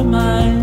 compromise.